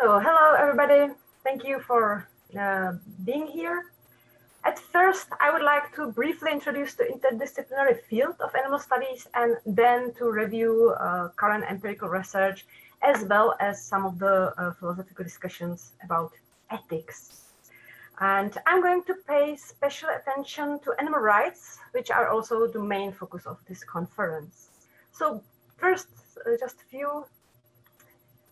So hello, everybody. Thank you for uh, being here. At first, I would like to briefly introduce the interdisciplinary field of animal studies and then to review uh, current empirical research as well as some of the uh, philosophical discussions about ethics. And I'm going to pay special attention to animal rights, which are also the main focus of this conference. So first, uh, just a few,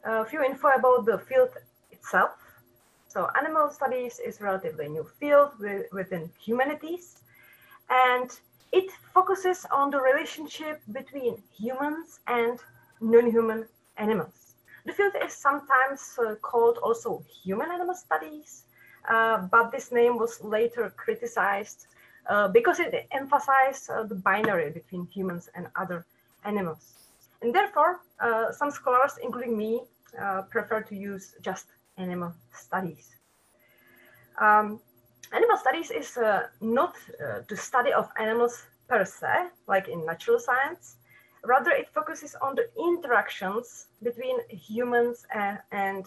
uh, few info about the field itself. So animal studies is relatively new field within humanities, and it focuses on the relationship between humans and non-human animals. The field is sometimes uh, called also human animal studies, uh, but this name was later criticized uh, because it emphasized uh, the binary between humans and other animals. And therefore, uh, some scholars, including me, uh, prefer to use just animal studies. Um, animal studies is not the study of animals per se, like in natural science, Rather, it focuses on the interactions between humans and, and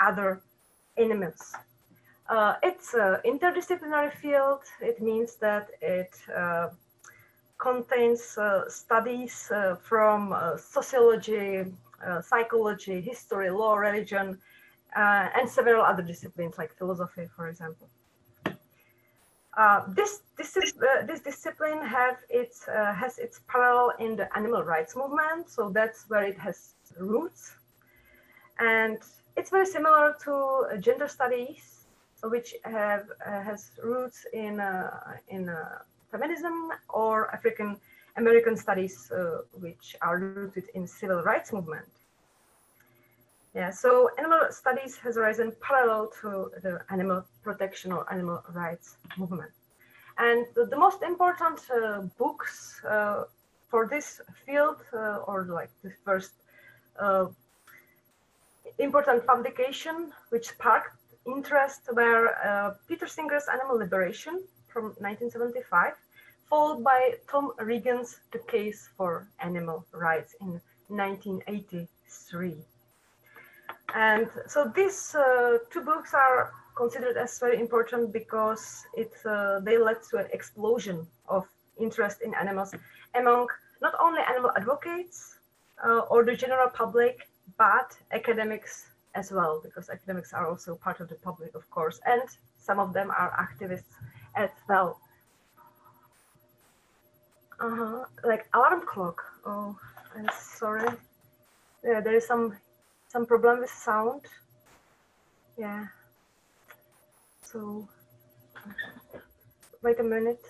other animals. Uh, it's an interdisciplinary field. It means that it uh, contains uh, studies uh, from uh, sociology, uh, psychology, history, law, religion, and several other disciplines like philosophy, for example. Uh, this, this, uh, this discipline have its, uh, has its parallel in the animal rights movement, so that's where it has roots. And it's very similar to gender studies, which have uh, has roots in uh, in feminism or African American studies, which are rooted in civil rights movement. Yeah, so animal studies has arisen parallel to the animal protection or animal rights movement. And the, the most important uh, books uh, for this field, uh, or like the first uh, important publication which sparked interest were uh, Peter Singer's Animal Liberation from 1975, followed by Tom Regan's The Case for Animal Rights in 1983. And so these uh, two books are considered as very important because it uh, they led to an explosion of interest in animals among not only animal advocates uh, or the general public, but academics as well, because academics are also part of the public, of course, and some of them are activists as well. Uh-huh. Like alarm clock. Oh, I'm sorry. Yeah, there is some some problem with sound. Yeah. So wait a minute.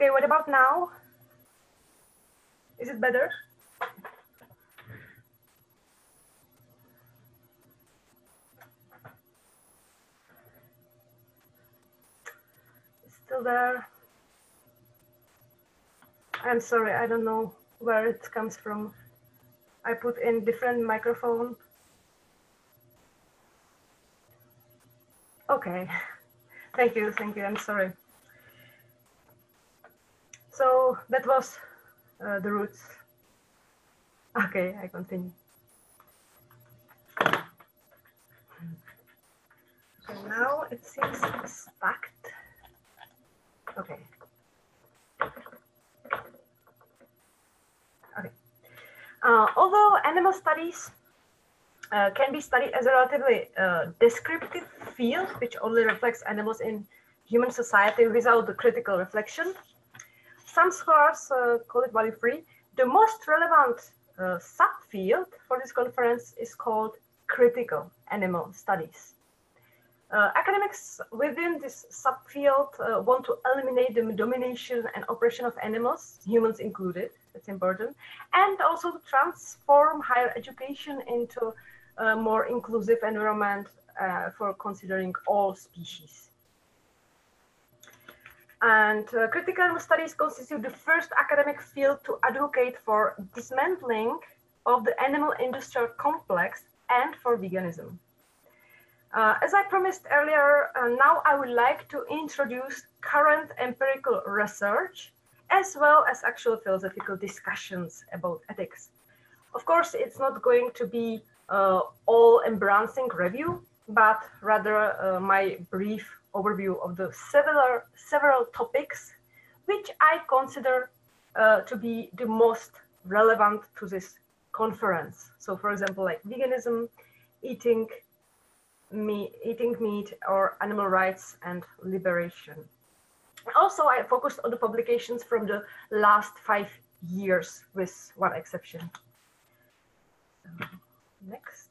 Okay, what about now? Is it better? still there. I'm sorry, I don't know where it comes from. I put in different microphone. Okay, thank you, thank you, I'm sorry. So that was uh, the roots. Okay, I continue. So now it seems stacked. Okay. Okay. Uh, although animal studies uh, can be studied as a relatively uh, descriptive field, which only reflects animals in human society without the critical reflection, some scholars uh, call it value free. The most relevant uh, subfield for this conference is called critical animal studies. Uh, academics within this subfield uh, want to eliminate the domination and oppression of animals, humans included, that's important, and also to transform higher education into a more inclusive environment uh, for considering all species. And uh, critical studies constitute the first academic field to advocate for dismantling of the animal industrial complex and for veganism. Uh, as I promised earlier, uh, now I would like to introduce current empirical research as well as actual philosophical discussions about ethics. Of course, it's not going to be uh, all embracing review, but rather uh, my brief overview of the several, several topics which I consider uh, to be the most relevant to this conference. So for example, like veganism, eating, meat, eating meat or animal rights and liberation. Also, I focused on the publications from the last five years with one exception. next.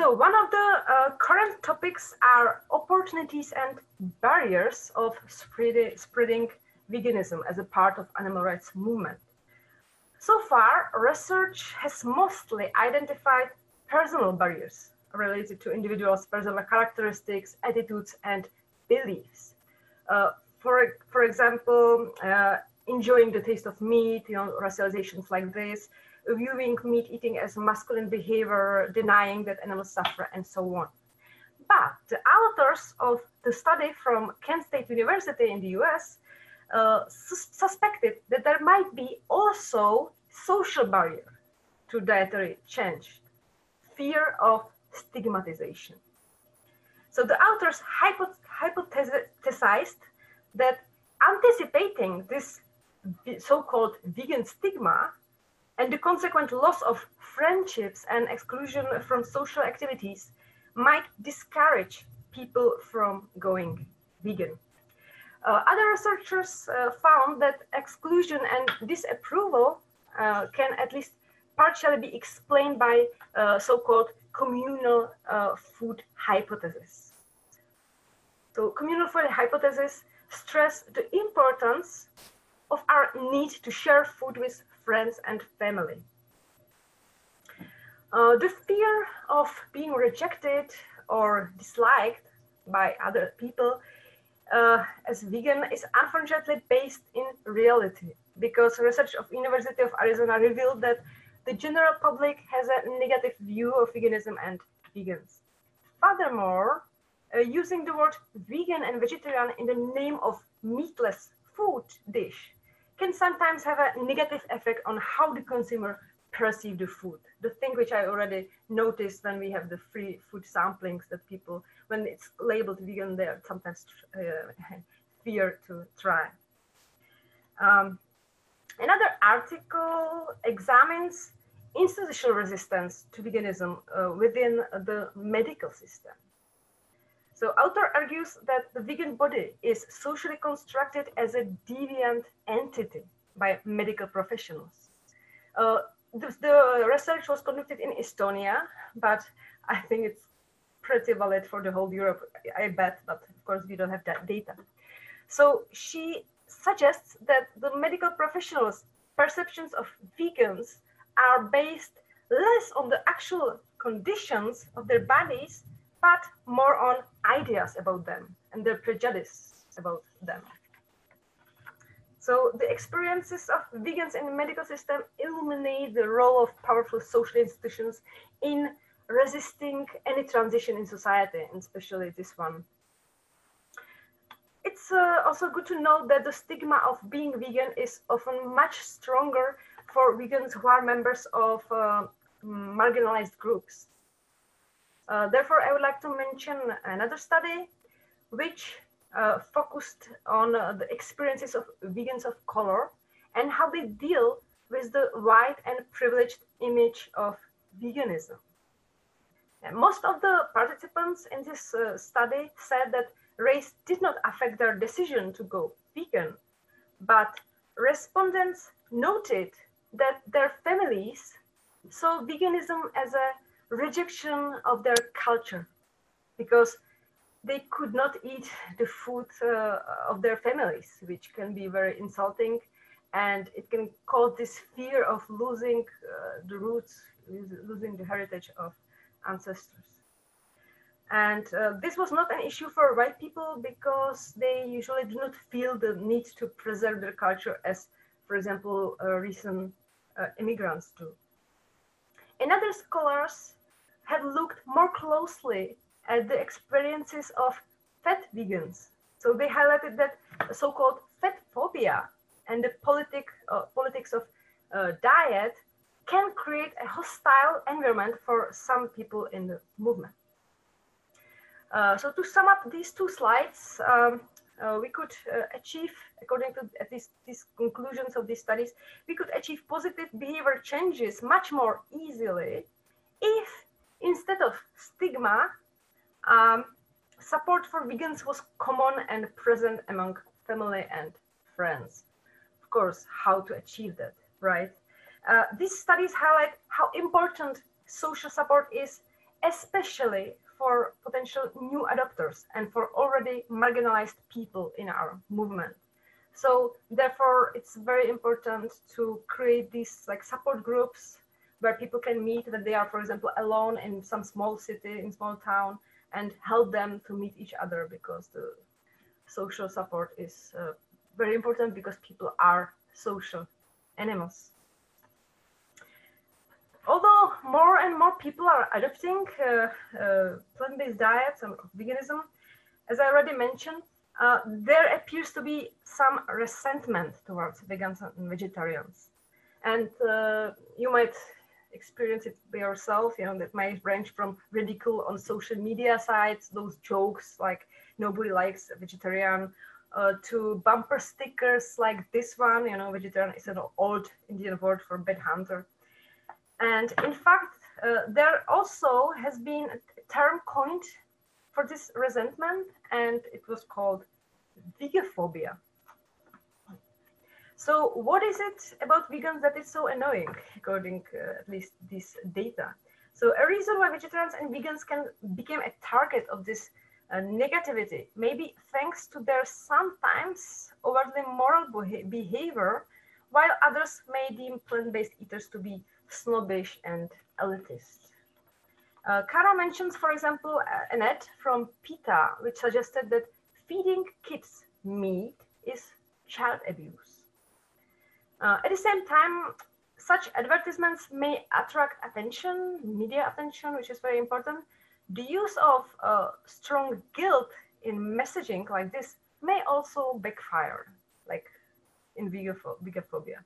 So one of the uh, current topics are opportunities and barriers of spread, spreading veganism as a part of animal rights movement. So far, research has mostly identified personal barriers related to individuals' personal characteristics, attitudes, and beliefs. Uh, for, for example, uh, enjoying the taste of meat, you know, racializations like this, viewing meat eating as masculine behavior, denying that animals suffer, and so on. But the authors of the study from Kent State University in the US uh, suspected that there might be also social barrier to dietary change, fear of stigmatization. So the authors hypothesized that anticipating this so-called vegan stigma and the consequent loss of friendships and exclusion from social activities might discourage people from going vegan. Uh, other researchers uh, found that exclusion and disapproval uh, can at least partially be explained by uh, so-called communal uh, food hypothesis. So communal food hypothesis stress the importance of our need to share food with friends and family. Uh, the fear of being rejected or disliked by other people uh, as vegan is unfortunately based in reality because research of University of Arizona revealed that the general public has a negative view of veganism and vegans. Furthermore, uh, using the word vegan and vegetarian in the name of meatless food dish can sometimes have a negative effect on how the consumer perceive the food. The thing which I already noticed when we have the free food samplings that people, when it's labeled vegan, they sometimes uh, fear to try. Um, Another article examines institutional resistance to veganism uh, within the medical system. So author argues that the vegan body is socially constructed as a deviant entity by medical professionals. Uh, the, the, research was conducted in Estonia, but I think it's pretty valid for the whole Europe, I bet, but of course we don't have that data. So she suggests that the medical professionals' perceptions of vegans are based less on the actual conditions of their bodies, but more on ideas about them and their prejudice about them. So the experiences of vegans in the medical system illuminate the role of powerful social institutions in resisting any transition in society, and especially this one it's uh, also good to know that the stigma of being vegan is often much stronger for vegans who are members of uh, marginalized groups. Uh, therefore, I would like to mention another study which uh, focused on uh, the experiences of vegans of color and how they deal with the white and privileged image of veganism. And most of the participants in this uh, study said that race did not affect their decision to go vegan, but respondents noted that their families saw veganism as a rejection of their culture, because they could not eat the food uh, of their families, which can be very insulting. And it can cause this fear of losing uh, the roots, losing the heritage of ancestors. And uh, this was not an issue for white people because they usually do not feel the need to preserve their culture as, for example, uh, recent uh, immigrants do. And other scholars have looked more closely at the experiences of fat vegans. So they highlighted that so-called fat phobia and the politic, uh, politics of uh, diet can create a hostile environment for some people in the movement. Uh, so to sum up these two slides, um, uh, we could uh, achieve, according to at least these conclusions of these studies, we could achieve positive behavior changes much more easily if instead of stigma, um, support for vegans was common and present among family and friends. Of course, how to achieve that, right? Uh, these studies highlight how important social support is, especially for potential new adopters and for already marginalized people in our movement. So therefore, it's very important to create these like support groups where people can meet that they are, for example, alone in some small city, in small town, and help them to meet each other because the social support is uh, very important because people are social animals although more and more people are adopting uh, uh, plant-based diets and veganism, as I already mentioned, uh, there appears to be some resentment towards vegans and vegetarians. And uh, you might experience it by yourself, you know, that might range from ridicule on social media sites, those jokes like nobody likes a vegetarian, uh, to bumper stickers like this one, you know, vegetarian is an old Indian word for bad hunter. And in fact, uh, there also has been a term coined for this resentment, and it was called vegaphobia. So what is it about vegans that is so annoying, according uh, at least this data? So a reason why vegetarians and vegans can become a target of this uh, negativity, maybe thanks to their sometimes overtly moral behavior, while others may deem plant-based eaters to be snobbish and elitist. Uh, Kara mentions, for example, an ad from PETA, which suggested that feeding kids meat is child abuse. Uh, at the same time, such advertisements may attract attention, media attention, which is very important. The use of uh, strong guilt in messaging like this may also backfire, like in vegaphobia.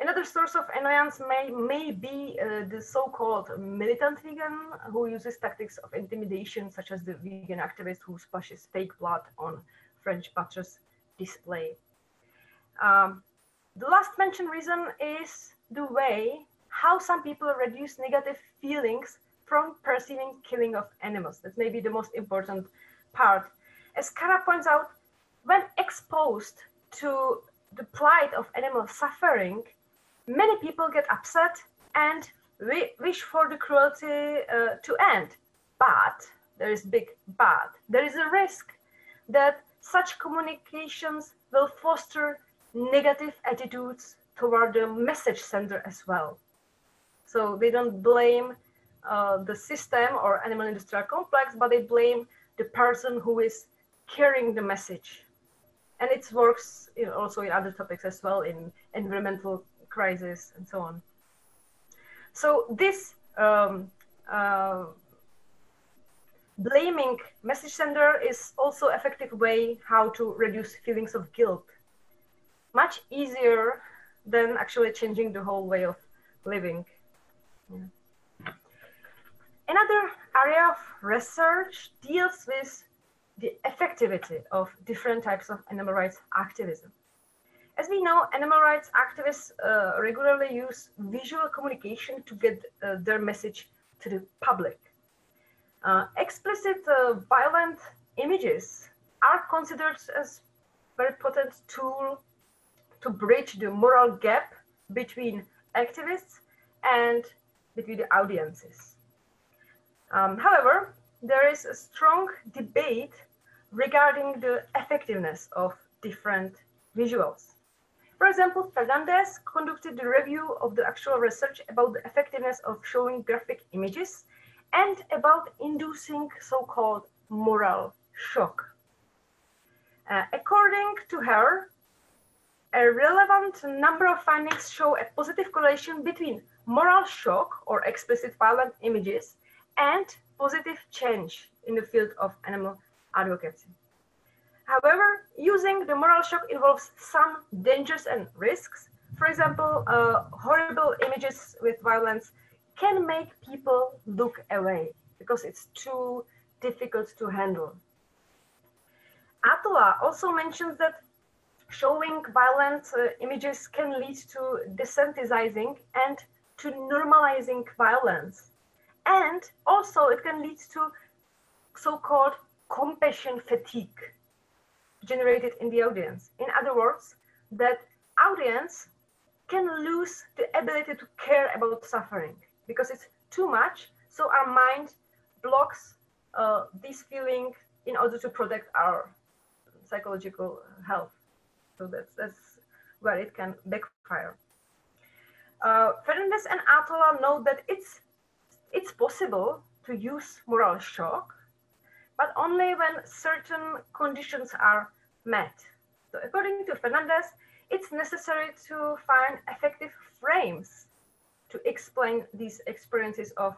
Another source of annoyance may, may be uh, the so-called militant vegan who uses tactics of intimidation, such as the vegan activist who splashes fake blood on French butcher's display. Um, the last mentioned reason is the way how some people reduce negative feelings from perceiving killing of animals. That may be the most important part. As Kara points out, when exposed to the plight of animal suffering, many people get upset and wish for the cruelty uh, to end. But there is big but. There is a risk that such communications will foster negative attitudes toward the message sender as well. So they don't blame uh, the system or animal industrial complex, but they blame the person who is carrying the message. And it works in also in other topics as well, in environmental crisis and so on. So this um, uh, blaming message sender is also effective way how to reduce feelings of guilt. Much easier than actually changing the whole way of living. Yeah. Another area of research deals with the effectivity of different types of animal rights activism. As we know, animal rights activists uh, regularly use visual communication to get uh, their message to the public. Uh, explicit uh, violent images are considered as very potent tool to bridge the moral gap between activists and between the audiences. Um, however, there is a strong debate regarding the effectiveness of different visuals. For example, Fernandez conducted the review of the actual research about the effectiveness of showing graphic images and about inducing so-called moral shock. Uh, according to her, a relevant number of findings show a positive correlation between moral shock or explicit violent images and positive change in the field of animal advocacy. However, using the moral shock involves some dangers and risks. For example, uh, horrible images with violence can make people look away because it's too difficult to handle. Atala also mentions that showing violent uh, images can lead to desensitizing and to normalizing violence. And also it can lead to so-called compassion fatigue generated in the audience. In other words, that audience can lose the ability to care about suffering because it's too much. So our mind blocks uh, this feeling in order to protect our psychological health. So that's where it can backfire. Uh, Fernandez and Atala know that it's it's possible to use moral shock but only when certain conditions are met. So according to Fernandez, it's necessary to find effective frames to explain these experiences of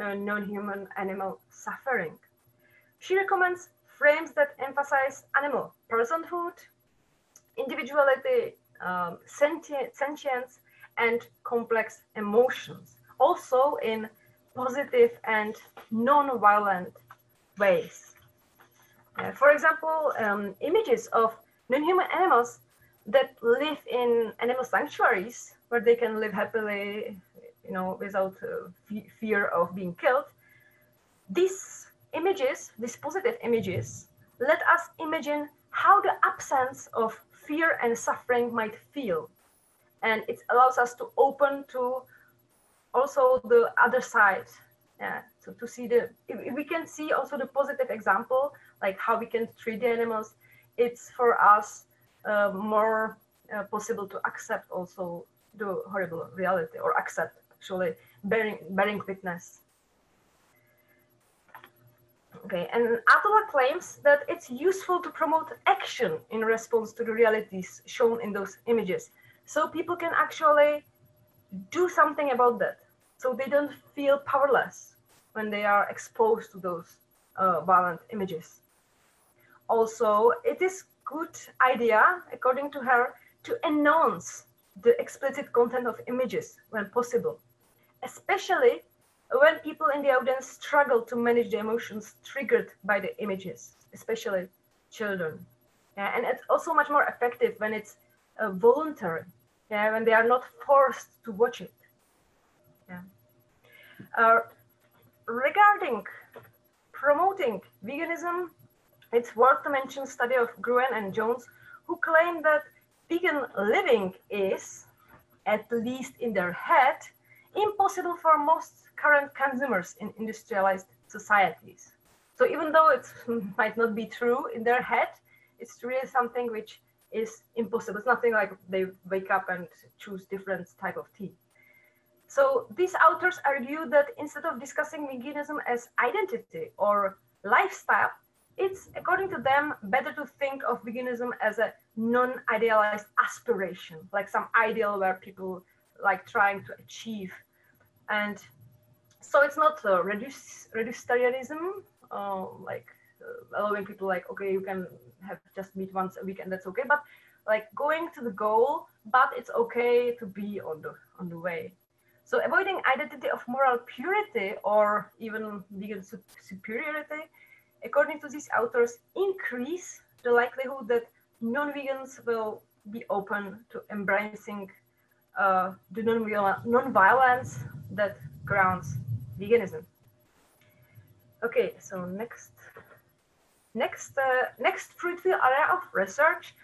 uh, non-human animal suffering. She recommends frames that emphasize animal personhood, individuality, um, sentience, and complex emotions, also in positive and non-violent ways. Uh, for example, um, images of non-human animals that live in animal sanctuaries where they can live happily, you know, without uh, fear of being killed. These images, these positive images, let us imagine how the absence of fear and suffering might feel. And it allows us to open to also the other side yeah so to see the if, we can see also the positive example like how we can treat the animals it's for us uh, more uh, possible to accept also the horrible reality or accept actually bearing bearing witness okay and Atala claims that it's useful to promote action in response to the realities shown in those images so people can actually do something about that so they don't feel powerless when they are exposed to those uh, violent images. Also, it is good idea, according to her, to announce the explicit content of images when possible, especially when people in the audience struggle to manage the emotions triggered by the images, especially children. Yeah, and it's also much more effective when it's uh, voluntary, yeah, when they are not forced to watch it. Yeah. Uh, regarding promoting veganism, it's worth to mention study of Gruen and Jones, who claim that vegan living is, at least in their head, impossible for most current consumers in industrialized societies. So even though it might not be true in their head, it's really something which is impossible. It's nothing like they wake up and choose different type of tea. So these authors argue that instead of discussing veganism as identity or lifestyle, it's, according to them, better to think of veganism as a non-idealized aspiration, like some ideal where people like trying to achieve. And so it's not uh, reduce, reductarianism, uh, like uh, allowing people like, okay, you can have just meet once a week and that's okay, but like going to the goal, but it's okay to be on the on the way. So avoiding identity of moral purity or even vegan superiority, according to these authors, increase the likelihood that non-vegans will be open to embracing uh, the non-violence that grounds veganism. Okay, so next, next, uh, next fruitful area of research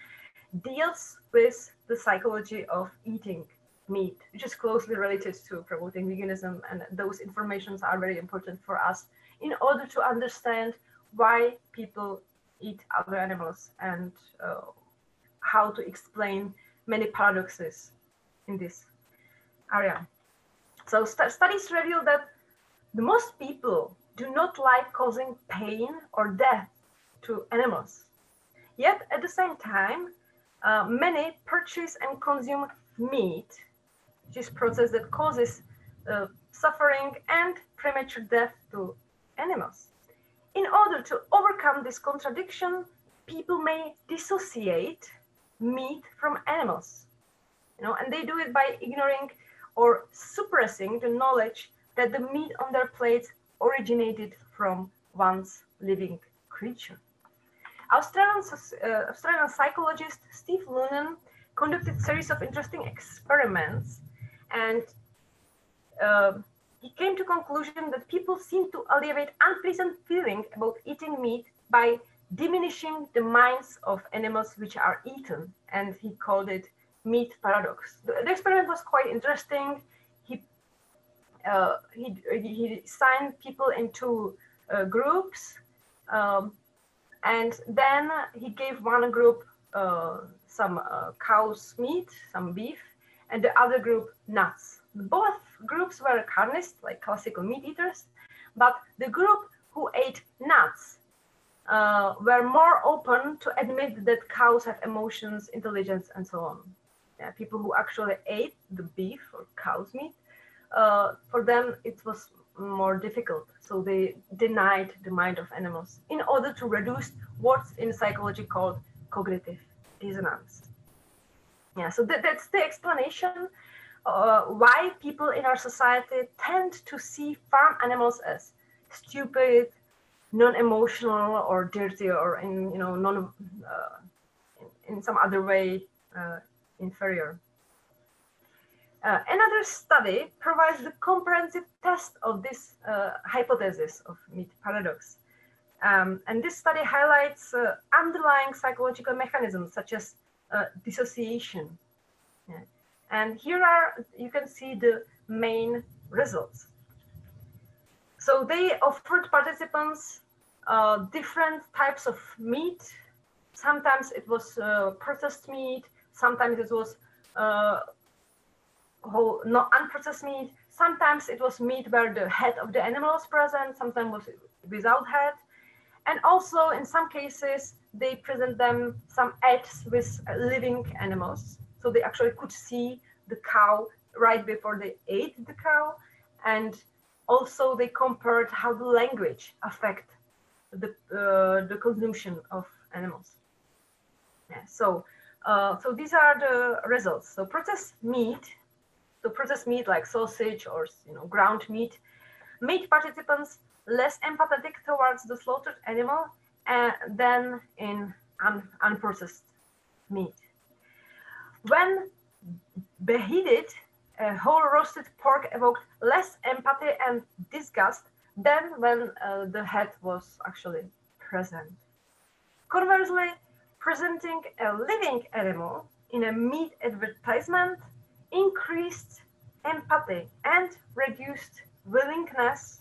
deals with the psychology of eating meat, which is closely related to promoting veganism. And those informations are very important for us in order to understand why people eat other animals and uh, how to explain many paradoxes in this area. So st studies reveal that the most people do not like causing pain or death to animals. Yet at the same time, uh, many purchase and consume meat, which is process that causes uh, suffering and premature death to animals. In order to overcome this contradiction, people may dissociate meat from animals. You know, and they do it by ignoring or suppressing the knowledge that the meat on their plates originated from one's living creature. Australian, uh, Australian psychologist Steve Loughnan conducted a series of interesting experiments and uh, he came to conclusion that people seem to alleviate unpleasant feeling about eating meat by diminishing the minds of animals which are eaten and he called it meat paradox. The, the experiment was quite interesting. He uh, he, he signed people into uh, groups um, and then he gave one group uh, some uh, cow's meat some beef and the other group nuts. Both groups were carnists, like classical meat eaters, but the group who ate nuts uh, were more open to admit that cows have emotions, intelligence, and so on. Yeah, people who actually ate the beef or cow's meat, uh, for them it was more difficult. So they denied the mind of animals in order to reduce what's in psychology called cognitive dissonance. Yeah, so that, that's the explanation uh, why people in our society tend to see farm animals as stupid, non-emotional, or dirty, or in you know non uh, in, in, some other way uh, inferior. Uh, another study provides the comprehensive test of this uh, hypothesis of meat paradox. Um, and this study highlights uh, underlying psychological mechanisms such as dissociation. Yeah and here are, you can see the main results. So they offered participants uh, different types of meat. Sometimes it was uh, processed meat, sometimes it was uh, whole, not unprocessed meat, sometimes it was meat where the head of the animal was present, sometimes was without head. And also in some cases, they present them some eggs with living animals. So they actually could see the cow right before they ate the cow. And also they compared how the language affect the uh, the consumption of animals. Yeah, so uh, so these are the results so processed meat so processed meat like sausage or you know ground meat made participants less empathetic towards the slaughtered animal uh, than in un- unprocessed meat when beheaded, uh, whole roasted pork evoked less empathy and disgust than when uh, the head was actually present. Conversely, presenting a living animal in a meat advertisement increased empathy and reduced willingness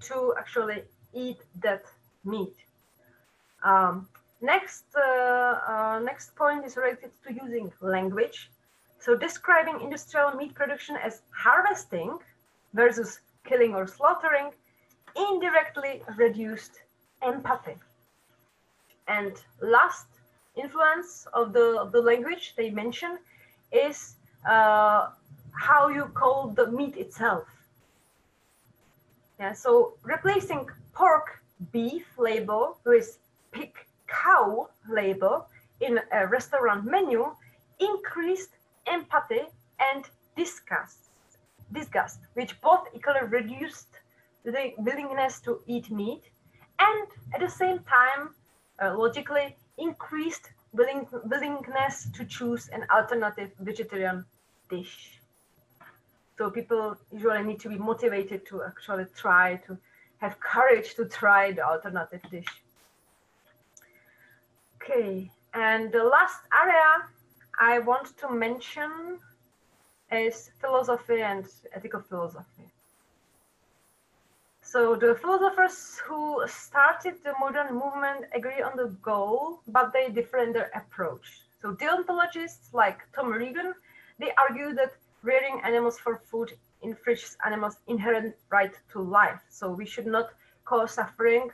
to actually eat that meat. Um, Next, uh, uh, next point is related to using language. So describing industrial meat production as harvesting versus killing or slaughtering indirectly reduced empathy. And last influence of the, of the language they mention is uh, how you call the meat itself. Yeah, so replacing pork beef label with pig cow label in a restaurant menu increased empathy and disgust, disgust, which both equally reduced the willingness to eat meat and at the same time, uh, logically, increased willing, willingness to choose an alternative vegetarian dish. So people usually need to be motivated to actually try to have courage to try the alternative dish. Okay, and the last area I want to mention is philosophy and ethical philosophy. So the philosophers who started the modern movement agree on the goal, but they differ in their approach. So deontologists like Tom Regan, they argue that rearing animals for food infringes animals' inherent right to life. So we should not cause suffering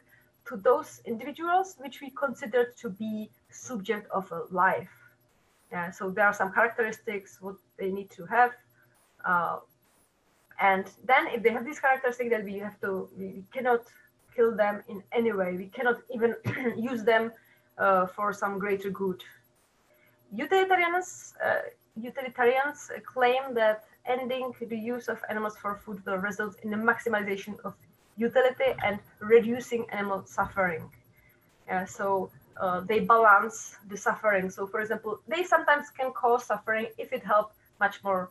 to those individuals which we consider to be subject of a life. Yeah, so there are some characteristics what they need to have. Uh, and then if they have these characteristics that we have to, we cannot kill them in any way. We cannot even use them uh, for some greater good. Utilitarians, uh, utilitarians claim that ending the use of animals for food will result in the maximization of utility and reducing animal suffering. Uh, so uh, they balance the suffering. So, for example, they sometimes can cause suffering if it helps much more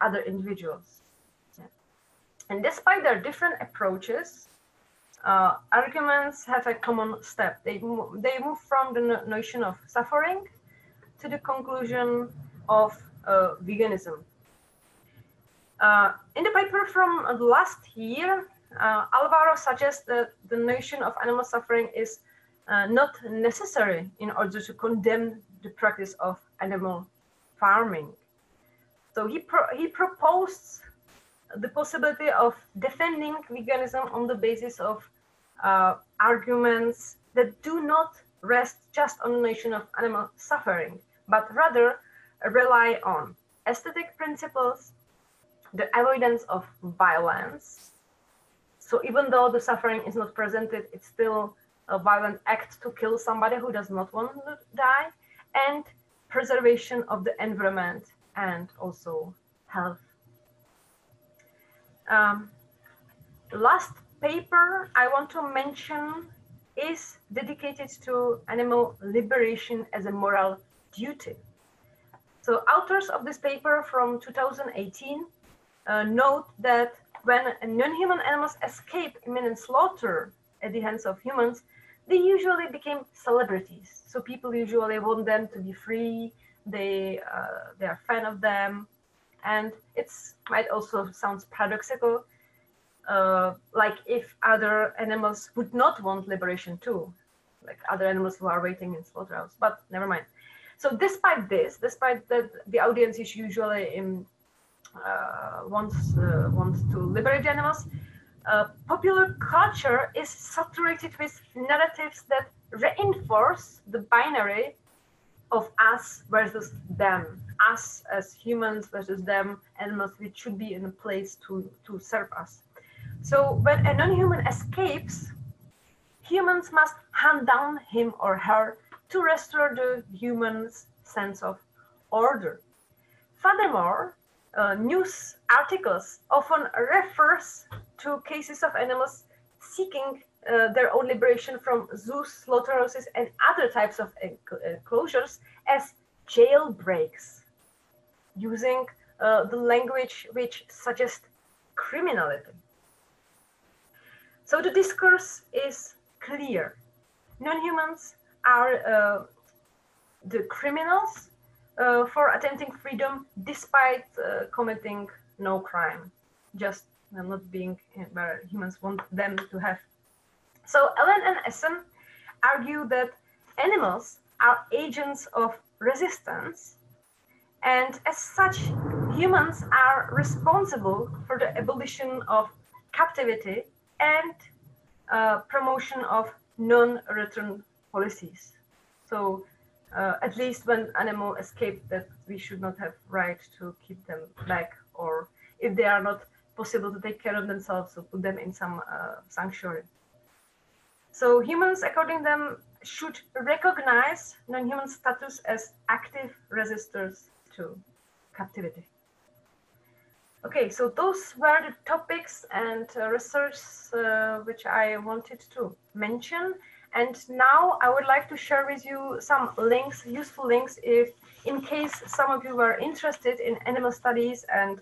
other individuals. And despite their different approaches, uh, arguments have a common step. They they move from the notion of suffering to the conclusion of uh, veganism. Uh, in the paper from last year, uh, Alvaro suggests that the notion of animal suffering is uh, not necessary in order to condemn the practice of animal farming. So he, pro he proposed the possibility of defending veganism on the basis of uh, arguments that do not rest just on the notion of animal suffering, but rather rely on aesthetic principles, the avoidance of violence. So even though the suffering is not presented, it's still a violent act to kill somebody who does not want to die, and preservation of the environment and also health. Um, last paper I want to mention is dedicated to animal liberation as a moral duty. So authors of this paper from 2018 uh, note that when non-human animals escape imminent slaughter at the hands of humans, they usually became celebrities. So people usually want them to be free. They uh, they are fan of them, and it might also sound paradoxical, uh, like if other animals would not want liberation too, like other animals who are waiting in slaughterhouse. But never mind. So despite this, despite that the audience is usually in uh, wants uh, wants to liberate animals, uh, popular culture is saturated with narratives that reinforce the binary of us versus them, us as humans versus them, animals which should be in a place to, to serve us. So when a non-human escapes, humans must hunt down him or her to restore the human's sense of order. Furthermore, uh, news articles often refers to cases of animals seeking uh, their own liberation from zoos, slaughterhouses, and other types of enclosures as jailbreaks, using uh, the language which suggests criminality. So the discourse is clear. Non-humans are uh, the criminals uh, for attempting freedom despite uh, committing no crime, just not being where humans want them to have. So Ellen and Essen argue that animals are agents of resistance, and as such, humans are responsible for the abolition of captivity and uh, promotion of non-return policies. So uh, at least when animal escape that we should not have right to keep them back or if they are not possible to take care of themselves to put them in some uh, sanctuary so humans according to them should recognize non-human status as active resistors to captivity okay so those were the topics and uh, research uh, which i wanted to mention and now I would like to share with you some links, useful links, if in case some of you are interested in animal studies and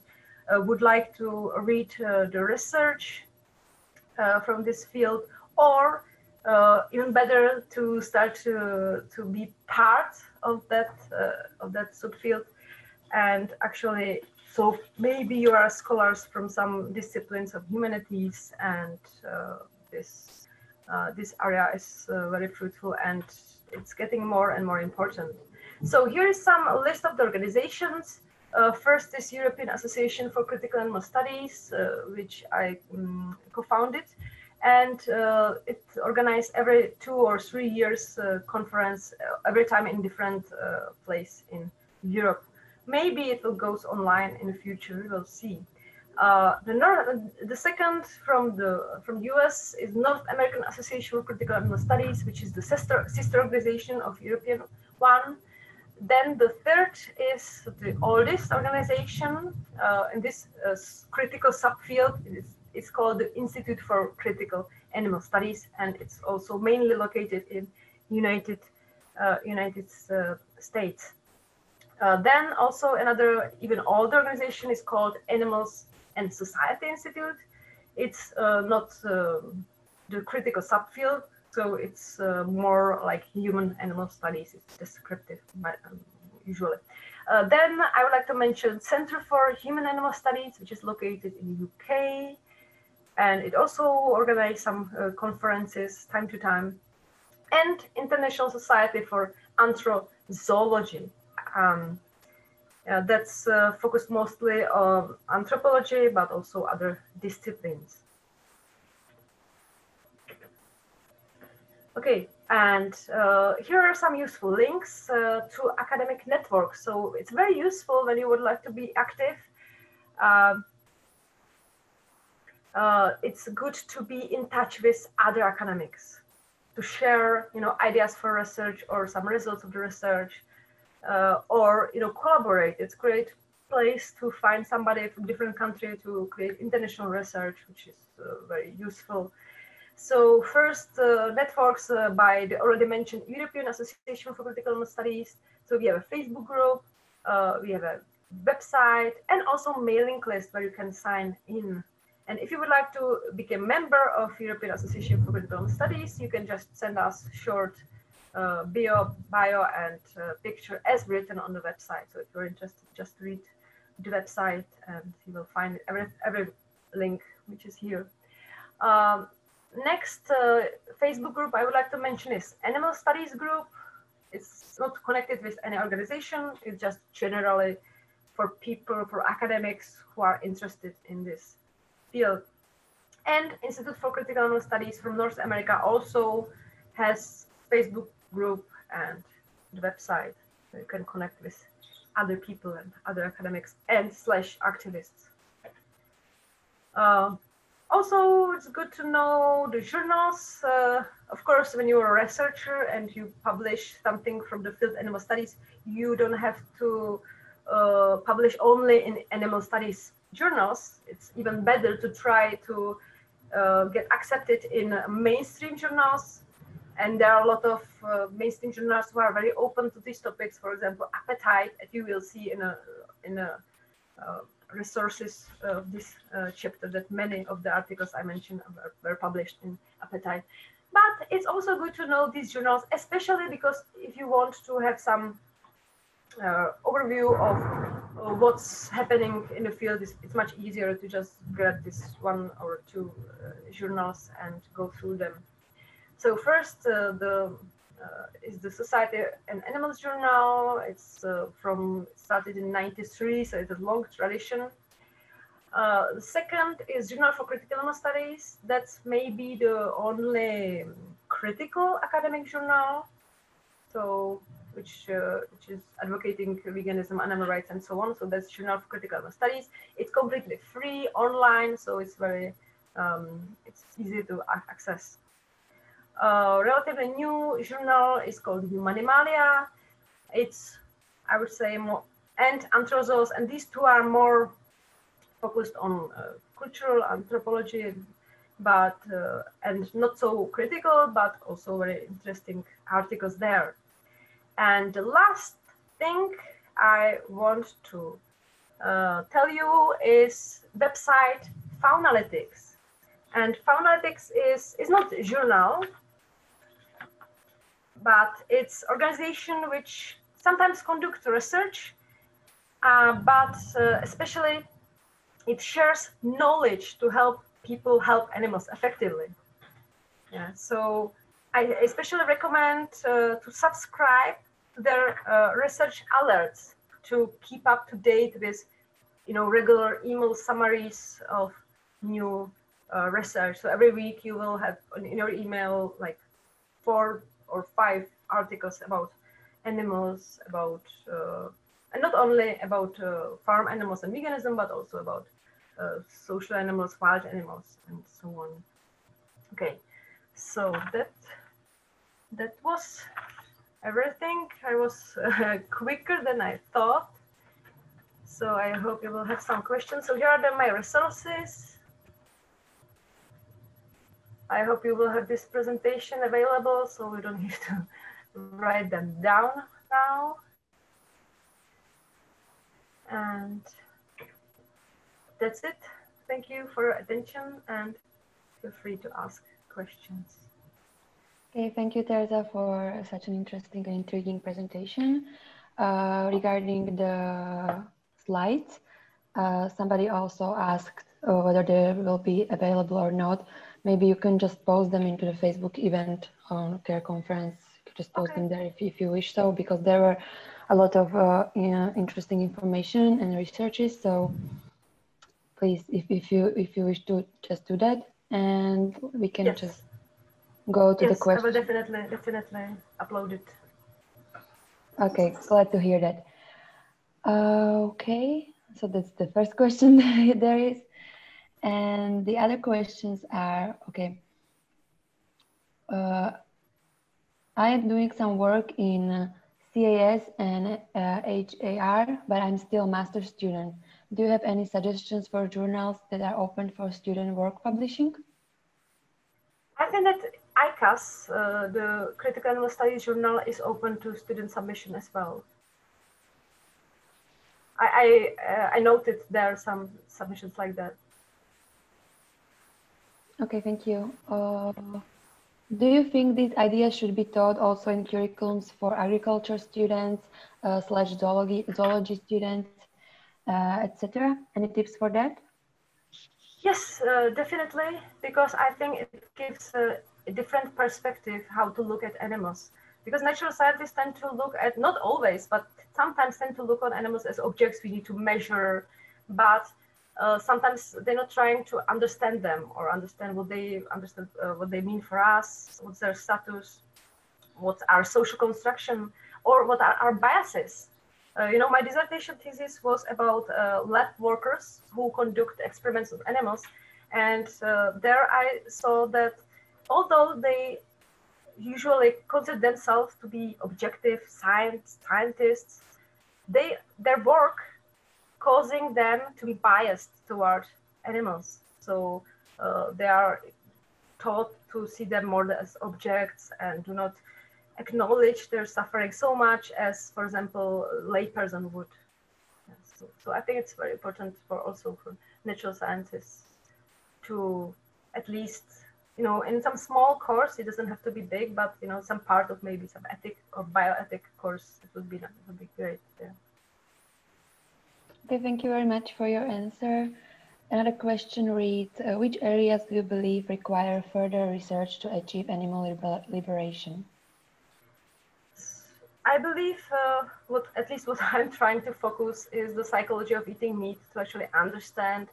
uh, would like to read uh, the research uh, from this field, or uh, even better to start to, to be part of that of that subfield. And actually, so maybe you are scholars from some disciplines of humanities and uh, this, uh, this area is uh, very fruitful and it's getting more and more important. So here is some list of the organizations. Uh, first is European Association for Critical Animal Studies, uh, which I um, co-founded and uh, it organized every two or three years conference every time in different place in Europe. Maybe it will goes online in the future. We will see. Uh, the, the second from the from US is North American Association for Critical Animal Studies, which is the sister sister organization of European one. Then the third is the oldest organization uh, in this critical subfield. It is it's called the Institute for Critical Animal Studies, and it's also mainly located in United uh, United uh, States. Uh, then also another even older organization is called Animals and Society Institute. It's uh, not um, the critical subfield, so it's uh, more like human animal studies. It's descriptive um, usually. Uh, then I would like to mention Center for Human Animal Studies, which is located in UK and it also organizes some uh, conferences time to time and international society for anthrozoology um, uh, that's uh, focused mostly on anthropology but also other disciplines. Okay and uh, here are some useful links uh, to academic networks. So it's very useful when you would like to be active. Um, uh, it's good to be in touch with other academics to share you know ideas for research or some results of the research uh, or you know collaborate. It's great place to find somebody from different country to create international research which is uh, very useful. So first uh, networks uh, by the already mentioned european association for critical studies. So we have a facebook group uh, we have a website and also mailing list where you can sign in. And if you would like to become member of European Association for Critical Studies, you can just send us short uh, bio, bio and uh, picture as written on the website. So if you're interested, just read the website and you will find every, every link which is here. Um, next uh, Facebook group I would like to mention is Animal Studies Group. It's not connected with any organization. It's just generally for people, for academics who are interested in this field. And Institute for Critical Animal Studies from North America also has Facebook group and the website. You can connect with other people and other academics and slash activists. Uh, also, it's good to know the journals. Uh, of course, when you're a researcher and you publish something from the field animal studies, you don't have to uh, publish only in animal studies journals, it's even better to try to uh, get accepted in mainstream journals. And there are a lot of uh, mainstream journals who are very open to these topics. For example, appetite, as you will see in a in a uh, resources of this uh, chapter that many of the articles I mentioned were, were published in appetite. But it's also good to know these journals, especially because if you want to have some uh, overview of what's happening in the field, it's, it's, much easier to just grab this one or two uh, journals and go through them. So first, uh, the uh, is the Society and Animals Journal. It's uh, from started in '93, so it's a long tradition. the second is Journal for Critical Animal Studies. That's maybe the only critical academic journal. So which uh, which is advocating veganism, animal rights, and so on. So that's Journal of Critical animal Studies. It's completely free online, so it's very um, it's easy to access. Uh, relatively new journal is called Humanimalia. It's I would say more and Anthrozoos, and these two are more focused on uh, cultural anthropology, but uh, and not so critical, but also very interesting articles there. And the last thing I want to uh, tell you is website Faunalytics. And Faunalytics is, is not a journal, but it's organization which sometimes conduct research uh, but uh, especially it shares knowledge to help people help animals effectively. Yeah, so I especially recommend uh, to subscribe to their uh, research alerts to keep up to date with, you know, regular email summaries of new uh, research. So every week you will have in your email like four or five articles about animals, about uh, and not only about uh, farm animals and veganism, but also about uh, social animals, wild animals, and so on. Okay, so that that was everything. I was uh, quicker than I thought. So I hope you will have some questions. So here are the, my resources. I hope you will have this presentation available so we don't need to write them down now. And that's it. Thank you for your attention and feel free to ask questions. Okay, thank you, Tereza, for such an interesting and intriguing presentation. Uh, regarding the slides, uh, somebody also asked uh, whether they will be available or not. Maybe you can just post them into the Facebook event on Care Conference. You could just post okay. them there if, if you wish so, because there were a lot of uh, interesting information and researches. So please, if, if you if you wish to just do that, and we can yes. just go to yes, the question. I will definitely definitely upload it. Okay, glad to hear that. Uh, okay, so that's the first question there is, and the other questions are okay. Uh, I am doing some work in CAS and uh, HAR, but I'm still a master student. Do you have any suggestions for journals that are open for student work publishing? I think that ICAS, uh, the Critical Animal Studies Journal, is open to student submission as well. I I, uh, I noted there are some submissions like that. Okay, thank you. Uh, do you think these ideas should be taught also in curriculums for agriculture students uh, slash zoology, zoology students, uh, etc.? Any tips for that? Yes, uh, definitely, because I think it gives a, different perspective how to look at animals. Because natural scientists tend to look at, not always, but sometimes tend to look on animals as objects we need to measure, but uh, sometimes they're not trying to understand them or understand what they understand uh, what they mean for us what's their status what's our social construction or what are our biases. Uh, you know my dissertation thesis was about uh, lab workers who conduct experiments with animals. And uh, there i saw that although they usually consider themselves to be objective science scientists they their work causing them to be biased toward animals. So uh, they are taught to see them more as objects and do not acknowledge their suffering so much as, for example, layperson would. So, so I think it's very important for also for natural scientists to at least, you know, in some small course, it doesn't have to be big, but you know, some part of maybe some ethic or bioethic course, it would be, would be great. Yeah. Okay, thank you very much for your answer. Another question reads, uh, which areas do you believe require further research to achieve animal liber liberation? I believe uh, what at least what I'm trying to focus is the psychology of eating meat to actually understand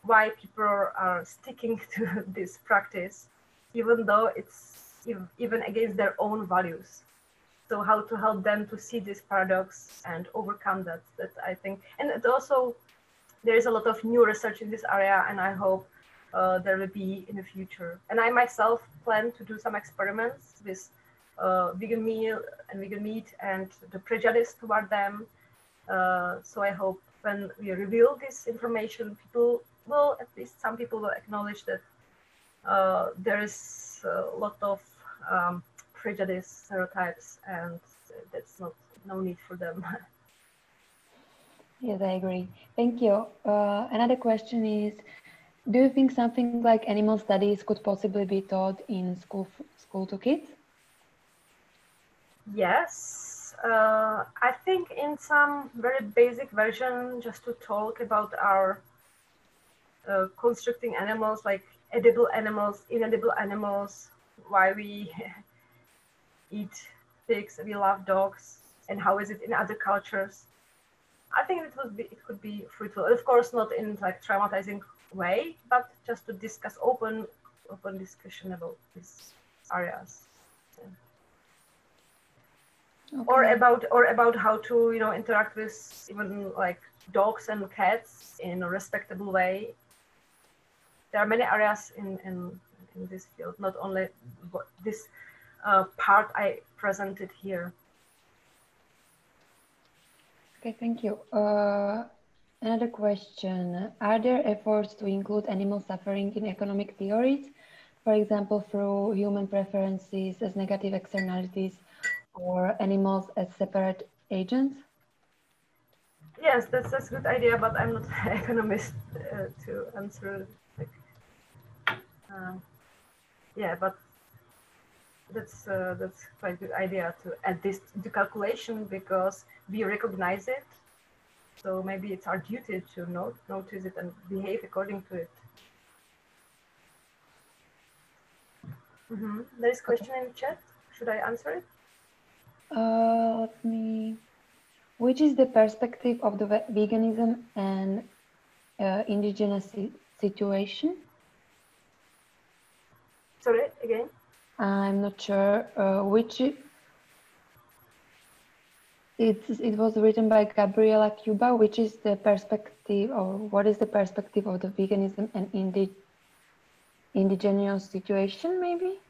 why people are sticking to this practice, even though it's even against their own values so how to help them to see this paradox and overcome that that i think and it also there is a lot of new research in this area and i hope uh, there will be in the future. And i myself plan to do some experiments with uh, vegan meal and vegan meat and the prejudice toward them. Uh, so i hope when we reveal this information people will at least some people will acknowledge that uh, there is a lot of um, prejudice, stereotypes, and that's not no need for them. yes, I agree. Thank you. Uh, another question is, do you think something like animal studies could possibly be taught in school school to kids? Yes, uh, I think in some very basic version, just to talk about our uh, constructing animals, like edible animals, inedible animals, why we eat pigs, we love dogs, and how is it in other cultures. I think it would be it could be fruitful. Of course, not in like traumatizing way, but just to discuss open open discussion about these areas. Okay. Or about or about how to you know interact with even like dogs and cats in a respectable way. There are many areas in in, in this field, not only this uh, part I presented here. Okay, thank you. Uh, another question. Are there efforts to include animal suffering in economic theories? For example, through human preferences as negative externalities or animals as separate agents? Yes, that's, that's a good idea, but I'm not an economist uh, to answer. Like, uh, yeah, but that's uh, that's quite a good idea to add this to calculation because we recognize it. So maybe it's our duty to note, notice it and behave according to it. Mm -hmm. There is a question in the chat. Should I answer it? Uh, let me. Which is the perspective of the veganism and uh, indigenous situation? Sorry, again. I'm not sure uh, which it, it was written by Gabriela Cuba, which is the perspective or what is the perspective of the veganism and indi indigenous situation maybe?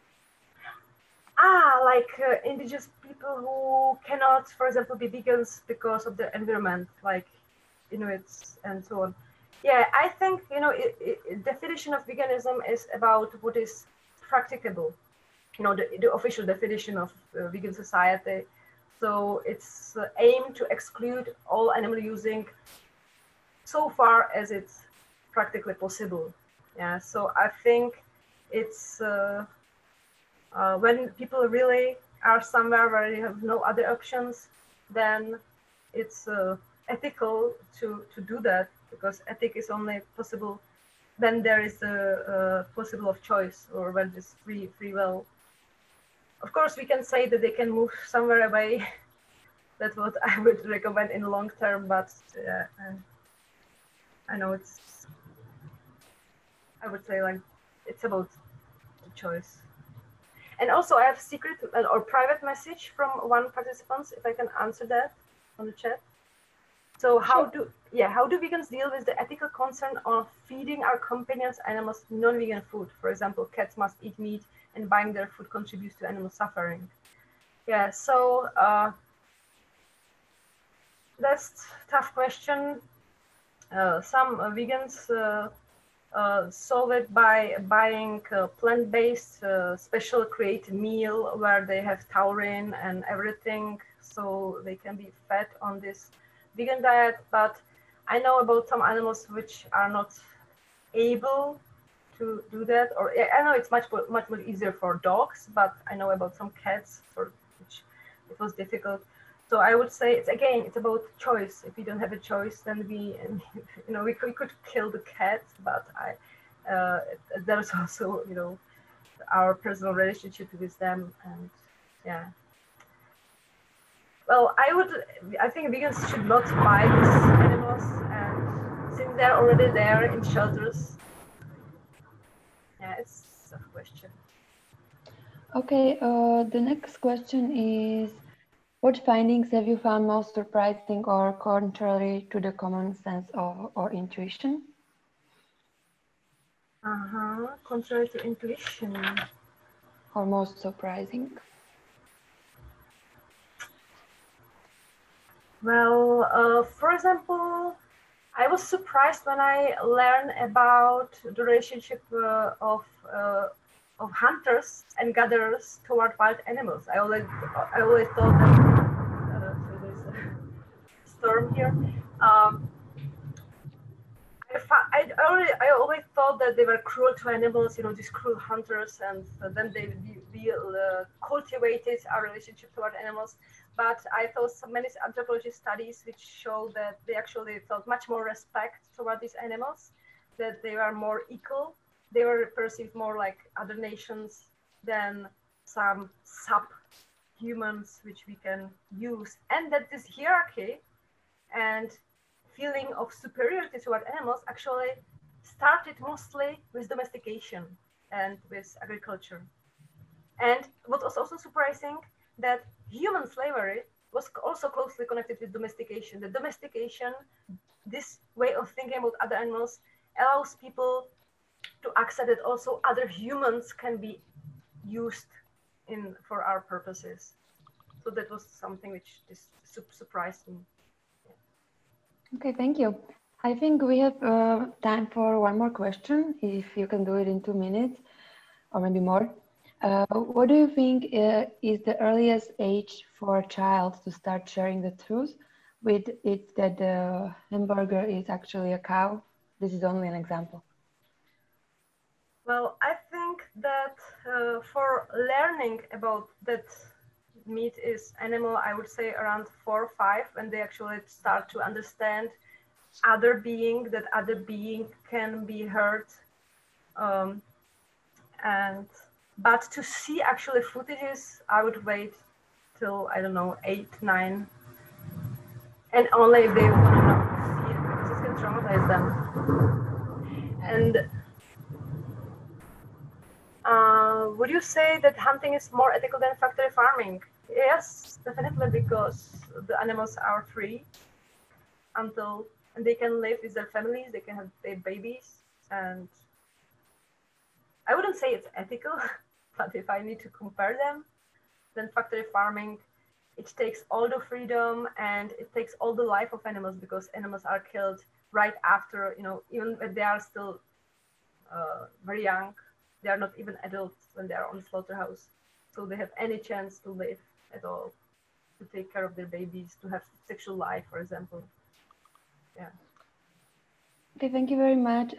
Ah, like uh, indigenous people who cannot, for example, be vegans because of the environment, like Inuits and so on. Yeah, I think, you know, it, it, definition of veganism is about what is practicable you know, the, the official definition of uh, vegan society. So it's uh, aimed to exclude all animal using so far as it's practically possible. Yeah, so I think it's uh, uh, when people really are somewhere where they have no other options, then it's uh, ethical to, to do that because ethic is only possible when there is a, a possible of choice or when there's free free will of course, we can say that they can move somewhere away. That's what I would recommend in the long term, but uh, I know it's, I would say like, it's about the choice. And also I have secret uh, or private message from one participant, if I can answer that on the chat. So how do yeah how do vegans deal with the ethical concern of feeding our companions animals non-vegan food? For example, cats must eat meat and buying their food contributes to animal suffering. Yeah, so uh, that's tough question. Uh, some uh, vegans uh, uh, solve it by buying plant-based special created meal where they have taurine and everything, so they can be fed on this vegan diet. But I know about some animals which are not able to do that. Or I know it's much much much easier for dogs, but I know about some cats for which it was difficult. So I would say it's again it's about choice. If we don't have a choice, then we you know we could, we could kill the cat, but I uh, there's also you know our personal relationship with them and yeah. Well, I would I think vegans should not buy these animals and since they're already there in shelters Yes, a question. Okay, uh, the next question is, what findings have you found most surprising or contrary to the common sense or, or intuition? Uh-huh, contrary to intuition. Or most surprising? Well, uh, for example, I was surprised when I learned about the relationship uh, of uh, of hunters and gatherers toward wild animals. I always I always thought that uh, so there's a storm here. Um, I, already, I always thought that they were cruel to animals, you know, these cruel hunters, and then they, we, we uh, cultivated our relationship toward animals. But I saw so many anthropology studies which show that they actually felt much more respect toward these animals, that they are more equal, they were perceived more like other nations than some sub-humans which we can use, and that this hierarchy and feeling of superiority toward animals actually started mostly with domestication and with agriculture. And what was also surprising that human slavery was also closely connected with domestication. The domestication, this way of thinking about other animals, allows people to accept that also other humans can be used in for our purposes. So that was something which surprised me. Okay, thank you. I think we have uh, time for one more question, if you can do it in two minutes or maybe more. Uh, what do you think uh, is the earliest age for a child to start sharing the truth with it that the hamburger is actually a cow? This is only an example. Well, I think that uh, for learning about that meat is animal, I would say around four or five, when they actually start to understand other being, that other being can be hurt. Um, and but to see actually footages, I would wait till I don't know eight, nine, and only if they want to see it can traumatize them. And uh, would you say that hunting is more ethical than factory farming? Yes, definitely, because the animals are free until and they can live with their families, they can have their babies, and I wouldn't say it's ethical, but if I need to compare them, then factory farming, it takes all the freedom and it takes all the life of animals because animals are killed right after, you know, even when they are still uh, very young, they are not even adults when they are on the slaughterhouse. So they have any chance to live at all, to take care of their babies, to have sexual life, for example. Yeah. Okay, thank you very much.